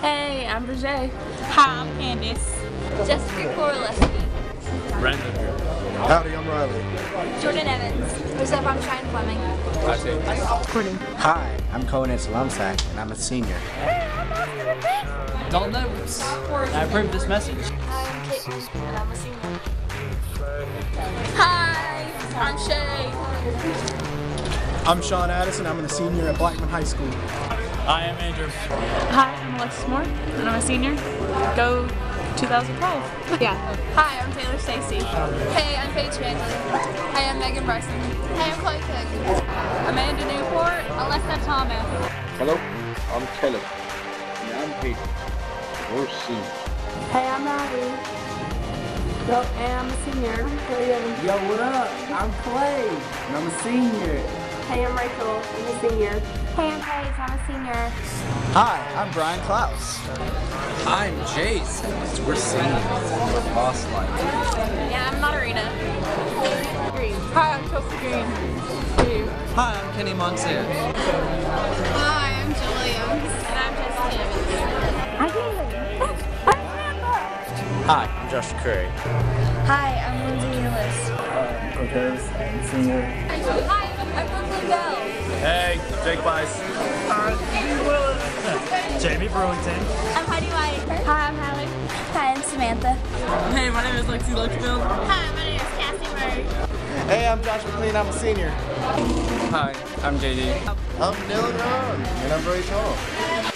Hey, I'm Brigay. Hi, I'm Candice. Jessica Korleski. Brandon. Howdy, I'm Riley. Jordan Evans. What's up? I'm Shine Fleming. I say. Hi, I'm Conan Salamsak, and I'm a senior. Don't notes. I approve this message. Hi, I'm Kate, and I'm a senior. Hi, I'm Shay. I'm Sean Addison. I'm a senior at Blackman High School. I am Andrew. Hi, I'm Alexis Moore, and I'm a senior. Go 2012. Yeah. Hi, I'm Taylor Stacy. Hey, I'm Paige Chandler. Hi, I'm Megan Bryson. Hey, I'm Chloe Cook. Amanda Newport, Alessa Thomas. Hello, I'm Caleb. And I'm Peter. We're seniors. Hey, I'm Maddie. Yo, and I'm a senior. Hey, Yo, what up? I'm Clay, and I'm a senior. hey, I'm Rachel. I'm a senior. Hey, I'm Paige. I'm a senior. Hi, I'm Brian Klaus. I'm Jace. We're seniors. We're boss like. Yeah, I'm Matarina. Green. Hi, I'm Chelsea Green. Two. Hi, I'm Kenny Montier. Hi, I'm Julia. And I'm Jessica Evans. Hi, I'm Josh Curry. Hi, I'm Lindsay Lewis. Uh, Cortez, I'm senior. Hi, I'm Brooklyn Bell. Hey, Jake Weiss. Hi, Jamie Brewington. I'm Heidi White. Hi, I'm Hallie. Hi, I'm Samantha. Hey, my name is Lexi Litchfield. Hi, my name is Cassie Murray. Hey, I'm Josh McLean. I'm a senior. Hi, I'm JD. I'm Dylan Ron, and I'm very tall.